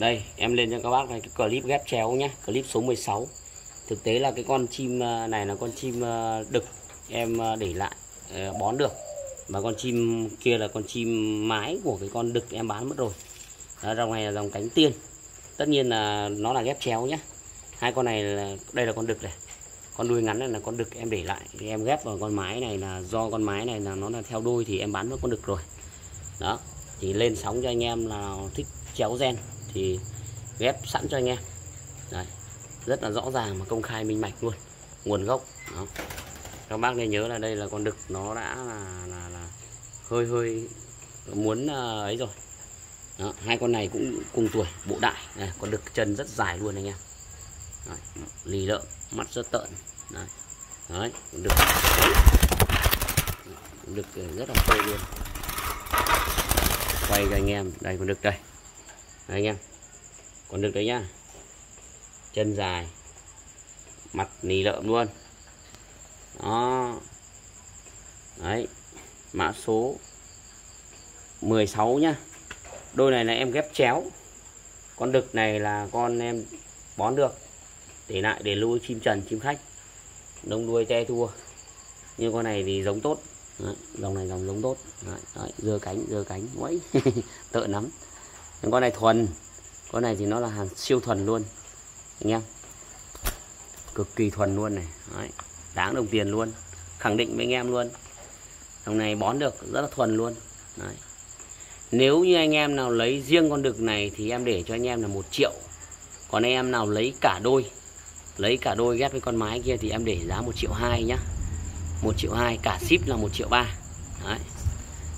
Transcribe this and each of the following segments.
đây em lên cho các bác này cái clip ghép chéo nhé clip số 16 thực tế là cái con chim ờ, này là con chim ờ, đực em ờ, để lại bón được. Và con chim kia là con chim mái của cái con đực em bán mất rồi. Đó, dòng này là dòng cánh tiên. Tất nhiên là nó là ghép chéo nhé hai con này là đây là con đực này. Con đuôi ngắn này là con đực em để lại. Thì em ghép vào con mái này là do con mái này là nó là theo đuôi thì em bán mất con đực rồi. Đó thì lên sóng cho anh em là thích chéo gen thì ghép sẵn cho anh em. Đấy, rất là rõ ràng mà công khai minh bạch luôn nguồn gốc. Đó. các bác nên nhớ là đây là con đực nó đã là là, là hơi hơi muốn ờ, ấy rồi. Đó, hai con này cũng cùng tuổi bộ đại. Này, con đực chân rất dài luôn anh em. Đấy, lì lợm mắt rất tợn. Đấy, Đấy con đực. Đực rất là tươi luôn. Quay cho anh em đây con đực đây đây anh em. Con đực đấy nhá. Chân dài. Mặt nì lợm luôn. Đó. Đấy. Mã số 16 nhá. Đôi này là em ghép chéo. Con đực này là con em bón được. Để lại để nuôi chim trần chim khách. Đông đuôi te thua. Như con này thì giống tốt. Đấy, dòng này dòng giống tốt. Đấy, đấy, dưa cánh dưa cánh. Quẫy tợ lắm nhưng con này thuần. Con này thì nó là hàng siêu thuần luôn. Anh em. Cực kỳ thuần luôn này. Đấy, đáng đồng tiền luôn. Khẳng định với anh em luôn. Dòng này bón được rất là thuần luôn. Đấy. nếu như anh em nào lấy riêng con đực này thì em để cho anh em là một triệu. Còn anh em nào lấy cả đôi lấy cả đôi ghép với con mái kia thì em để giá một triệu hai nhá. Một triệu hai cả ship là một triệu ba. Đấy.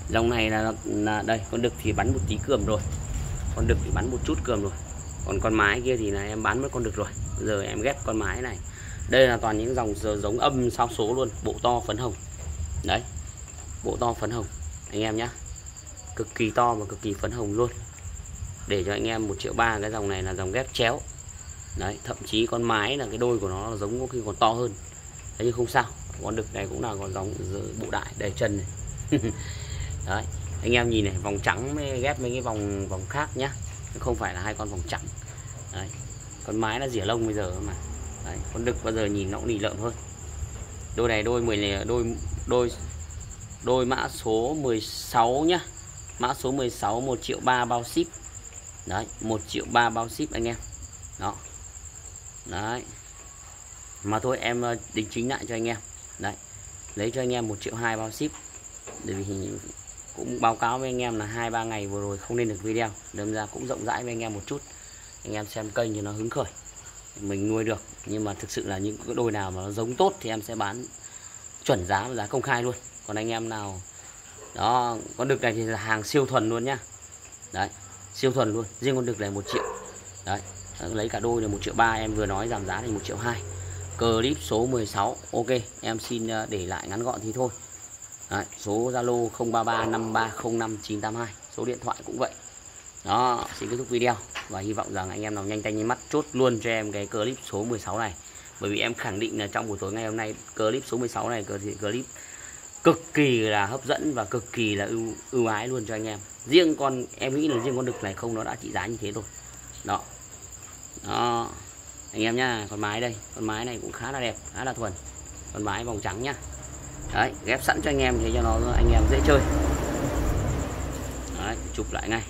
Dòng này là, là đây con đực thì bắn một tí cườm rồi con đực thì bắn một chút cườm rồi còn con mái kia thì là em bán mất con đực rồi. Bây giờ em ghép con mái này. Đây là toàn những dòng giống âm sao số luôn. Bộ to phấn hồng. Đấy. Bộ to phấn hồng. Anh em nhá. Cực kỳ to và cực kỳ phấn hồng luôn. Để cho anh em một triệu ba, cái dòng này là dòng ghép chéo. Đấy, thậm chí con mái là cái đôi của nó là giống có khi còn to hơn. Thế nhưng không sao. Con đực này cũng là con giống bộ đại, đầy chân này. Đấy anh em nhìn này, vòng trắng mới ghép mấy cái vòng vòng khác nhá. Không phải là hai con vòng trắng. Đấy, con mái nó rỉa lông bây giờ mà. Đấy, con đực bao giờ nhìn nó cũng lì lợm hơn. Đôi này đôi 10 đôi đôi đôi mã số 16 nhá. Mã số 16 1 triệu 3 bao ship. Đấy 1 triệu 3 bao ship anh em. Đó. Đấy. Mà thôi, em ờ, đính chính lại cho anh em. Đấy, lấy cho anh em 1 triệu 2 bao ship. Để vì cũng báo cáo với anh em là hai, ba ngày vừa rồi không lên được video. Đâm ra cũng rộng rãi với anh em một chút. Anh em xem kênh cho nó hứng khởi. Mình nuôi được. Nhưng mà thực sự là những cái đôi nào mà nó giống tốt thì em sẽ bán chuẩn giá và giá công khai luôn. Còn anh em nào, đó, con đực này thì là hàng siêu thuần luôn nhá. Đấy, siêu thuần luôn. Riêng con đực này một triệu. Đấy, lấy cả đôi là một triệu ba, em vừa nói giảm giá thì một triệu hai. Clip số 16 ok, em xin ờ, để lại ngắn gọn thì thôi. Đấy, số Zalo 0335305982 số điện thoại cũng vậy. Đó xin kết thúc video và hy vọng rằng anh em nào nhanh tay nhanh mắt chốt luôn cho em cái clip số 16 này. Bởi vì em khẳng định là trong buổi tối ngày hôm nay clip số 16 này clip cực kỳ là hấp dẫn và cực kỳ là ưu ưu ái luôn cho anh em. Riêng con em nghĩ là riêng con đực này không nó đã trị giá như thế rồi. Đó. Đó. Anh em nhá con mái đây con mái này cũng khá là đẹp khá là thuần. Con mái vòng trắng nhá đấy, ghép sẵn cho anh em để cho nó, anh em dễ chơi. Đấy, chụp lại ngay.